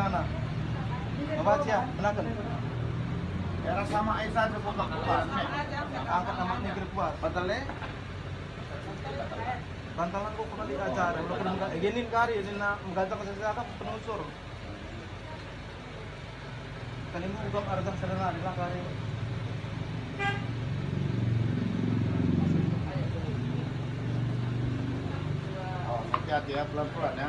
sana. Bapak siya, menakan. Era sama aja saja pokok kuat. Angkat nama negeri. Betul ya? Bantalan ko kembali acara. Eh, ginin kari ka sa saka penunsur. Kanin mo ugam aradang sa na nila kari. Oh, hati-hati ya pelan-pelan ya.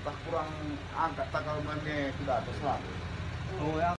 Entah kurang angkat tak kalau mana atas lah. Oh ya